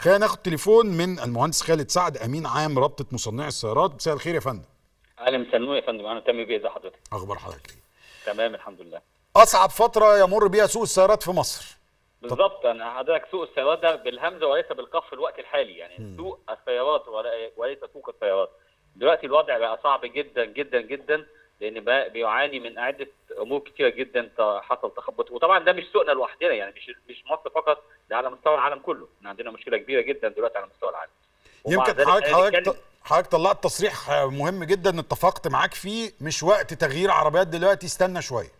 خلينا ناخد تليفون من المهندس خالد سعد أمين عام رابطة مصنعي السيارات. مساء الخير يا فندم. أهلا مساء يا فندم أنا تامر بيه ازي حضرتك. أخبار حضرتك إيه؟ تمام الحمد لله. أصعب فترة يمر بيها سوق السيارات في مصر. بالظبط. أنا حضرتك سوق السيارات ده بالهمزة وليس بالقاف في الوقت الحالي. يعني سوق السيارات وليس سوق السيارات. دلوقتي الوضع بقى صعب جدا جدا جدا لأن بقى بيعاني من عده أمور كتيرة جدا حصل تخبط. وطبعا ده مش سوقنا لوحدنا يعني مش مش مصر فقط ده على مستوى العالم كله. إحنا عندنا مشكلة كبيرة جدا دلوقتي على مستوى العالم. يمكن حضرتك حضرتك حضرتك طلعت تصريح مهم جدا اتفقت معاك فيه. مش وقت تغيير عربيات دلوقتي استنى شوية.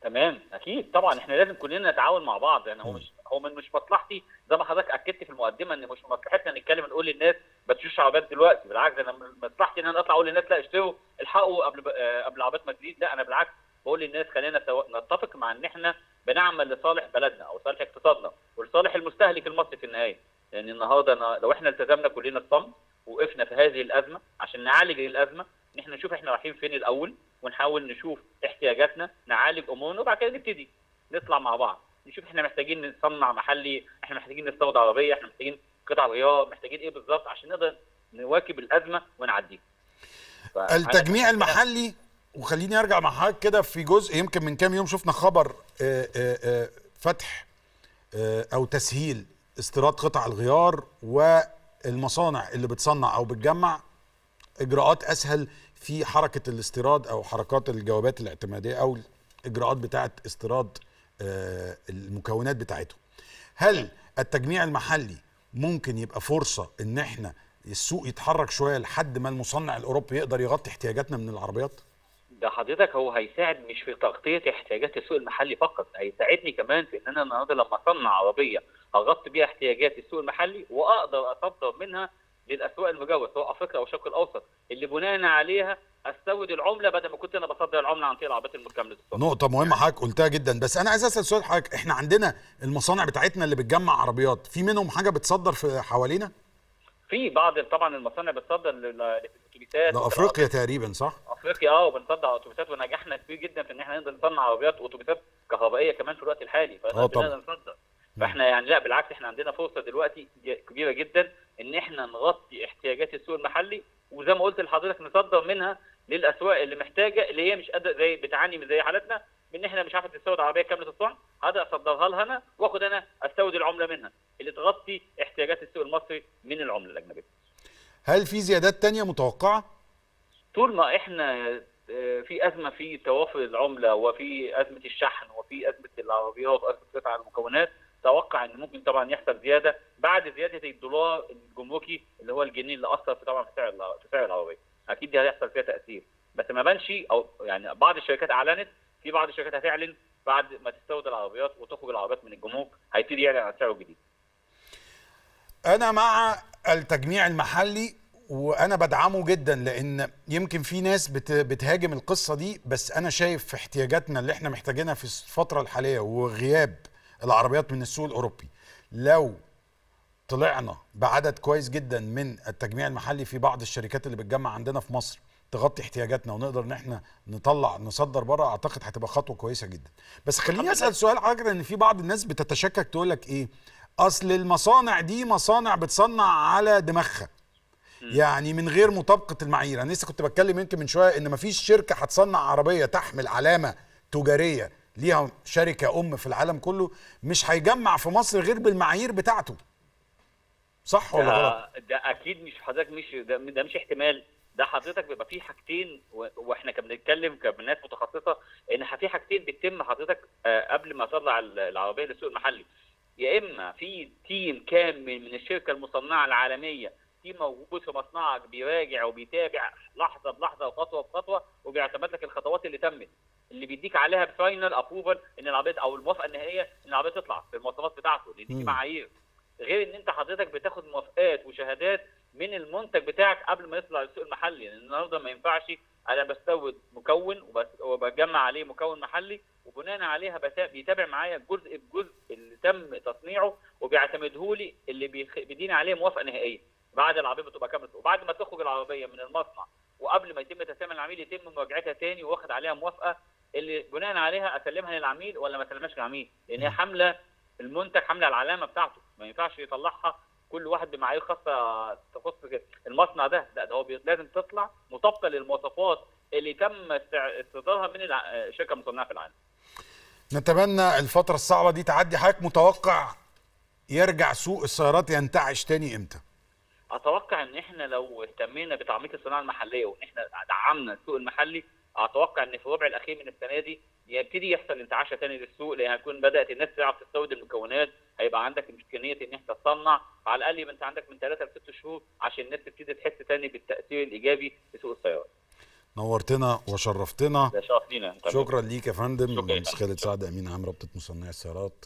تمام أكيد طبعا. إحنا لازم كلنا نتعاون مع بعض. يعني هو مش هو من مش مصلحتي زي ما حضرتك أكدت في المقدمة إن مش مصلحتنا نتكلم نقول للناس ما تشتروش عربيات دلوقتي. بالعكس أنا مصلحتي إن أنا أطلع أقول للناس لا اشتروا الحقوا قبل آه، قبل عربيات ما تزيد. لا أنا بالعكس بقول للناس خلينا نتفق مع إن إحنا بنعمل لصالح بلدنا أو صالح اقتصادنا. ولصالح المستهلك المصري في النهاية. لأن النهارده أنا لو إحنا التزمنا كلنا الصمت وقفنا في هذه الأزمة عشان نعالج الأزمة إن إحنا نشوف إحنا رايحين فين الأول ونحاول نشوف احتياجاتنا نعالج أمورنا وبعد كده نبتدي نطلع مع بعض. نشوف إحنا محتاجين نصنع محلي إحنا محتاجين نستورد عربية إحنا محتاجين قطع غيار محتاجين إيه بالظبط عشان نقدر نواكب الأزمة ونعديها. التجميع المحلي وخليني أرجع مع حضرتك كده في جزء يمكن من كام يوم شفنا خبر آه، آه، آه، فتح أو تسهيل استيراد قطع الغيار والمصانع اللي بتصنع أو بتجمع إجراءات أسهل في حركة الاستيراد أو حركات الجوابات الاعتمادية أو الإجراءات بتاعة استيراد آه، المكونات بتاعتهم هل التجميع المحلي ممكن يبقى فرصة إن إحنا السوق يتحرك شوية لحد ما المصنع الأوروبي يقدر يغطي احتياجاتنا من العربيات؟ ده حضرتك هو هيساعد مش في تغطية احتياجات السوق المحلي فقط هيساعدني كمان في إن أنا النهارده لما أصنع عربية هغطي بيها احتياجات السوق المحلي وأقدر أصدر منها للأسواق المجاورة سواء أفريقيا أو الشرق الأوسط اللي بناء عليها أستورد العملة بدل ما كنت أنا بصدر العملة عن طريق العربيات المكمله الصنع نقطة مهمة حضرتك قلتها جدا بس أنا عايز أسأل سؤال حضرتك إحنا عندنا المصانع بتاعتنا اللي بتجمع عربيات في منهم حاجة بتصدر في حوالينا؟ في بعض طبعا المصانع بتصدر لل- للاتوبيسات لأفريقيا تقريبا صح؟ أفريقيا آه وبنصدر اتوبيسات ونجحنا كتير جدا في إن إحنا نقدر نصنع عربيات وأتوبيسات كهربائية كمان في الوقت الحالي آه طبعا. فبنقدر نصدر فإحنا يعني لا بالعكس إحنا عندنا فرصة دلوقتي كبيرة جدا إن إحنا نغطي احتياجات السوق المحلي وزي ما قلت لحضرتك نصدر منها للأسواق اللي محتاجة اللي هي مش قادرة زي بتعاني من زي حالتنا من إحنا مش عارفة تستورد عربية كاملة الصنع هقدر أصدرها لها أنا وآخد أنا أستورد العملة منها اللي تغطي احتياجات السوق المصري من العملة الأجنبية. هل في زيادات تانية متوقعة؟ طول ما إحنا آه، في أزمة في توافر العملة وفي أزمة الشحن وفي أزمة العربيات وازمه قطع المكونات توقع إن ممكن طبعا يحصل زيادة بعد زيادة الدولار الجمركي اللي هو الجنيه اللي أثر في طبعا في سعر في سعر العربية. أكيد دي هيحصل فيها تأثير. بس ما بانش أو يعني بعض الشركات أعلنت في بعض الشركات هتعلن بعد ما تستورد العربيات وتخرج العربيات من الجمرك هيبتدي يعلن عن سعره الجديد. أنا مع التجميع المحلي وأنا بدعمه جدا لأن يمكن في ناس بت بتهاجم القصة دي بس أنا شايف في احتياجاتنا اللي إحنا محتاجينها في الفترة الحالية وغياب العربيات من السوق الأوروبي. لو طلعنا بعدد كويس جدا من التجميع المحلي في بعض الشركات اللي بتجمع عندنا في مصر تغطي احتياجاتنا ونقدر إن إحنا نطلع نصدر بره أعتقد هتبقى خطوة كويسة جدا. بس خليني أسأل سؤال حضرتك إن في بعض الناس بتتشكك تقول لك إيه؟ أصل المصانع دي مصانع بتصنع على دماغها. يعني من غير مطابقة المعايير. أنا لسه كنت بتكلم يمكن من شوية إن مفيش شركة هتصنع عربية تحمل علامة تجارية ليها شركة أم في العالم كله مش هيجمع في مصر غير بالمعايير بتاعته. صح ولا غلط؟ ده, أكيد مش حضرتك مش ده, ده مش احتمال. ده حضرتك بيبقى في حاجتين وإحنا كنا بنتكلم كناس متخصصة إن في حاجتين بتتم حضرتك آه، قبل ما تطلع ال- العربية للسوق المحلي. يا إما في team كامل من الشركة المصنعة العالمية team موجود في مصنعك بيراجع وبيتابع لحظة بلحظة وخطوة بخطوة وبيعتمد لك الخطوات اللي تمت اللي بيديك عليها final approval إن العربية أو الموافقة النهائية إن العربية تطلع في المواصفات بتاعته لأن دي. معايير غير إن أنت حضرتك بتاخد موافقات وشهادات من المنتج بتاعك قبل ما يطلع للسوق المحلي. لأن النهارده ما ينفعش أنا بستورد مكون وبجمع عليه مكون محلي وبناء عليها بيتابع معايا جزء بجزء اللي تم تصنيعه وبيعتمده لي اللي بيديني عليه موافقة نهائية بعد العربية بتبقى كاملة وبعد ما تخرج العربية من المصنع وقبل ما يتم تسليم العميل يتم مراجعتها تاني واخد عليها موافقة اللي بناء عليها أسلمها للعميل ولا ما أسلمهاش للعميل؟ لأن هي حامله المنتج حامله العلامة بتاعته ما ينفعش يطلعها كل واحد بمعايير خاصة تخص المصنع ده لا ده هو لازم تطلع مطابقه للمواصفات اللي تم استصدارها من الع- شركة مصنعة في العالم. نتمنى الفترة الصعبة دي تعدي. حضرتك متوقع يرجع سوق السيارات ينتعش تاني إمتى؟ أتوقع إن إحنا لو اهتمينا بتعميق الصناعة المحلية وإن إحنا دعمنا السوق المحلي أتوقع إن في الربع الأخير من السنة دي يبتدي يحصل انتعاشة تاني للسوق لأن هيكون بدأت الناس تعرف تستورد المكونات هيبقى عندك امكانية إن إنت تصنع فعلى الأقل يبقى أنت عندك من ثلاثة لست شهور عشان الناس تبتدي تحس تاني بالتأثير الإيجابي في سوق السيارات. نورتنا وشرفتنا. ده شرف لينا شكرا ليك يا فندم. مهندس. خالد سعد أمين عام رابطة مصنعي السيارات.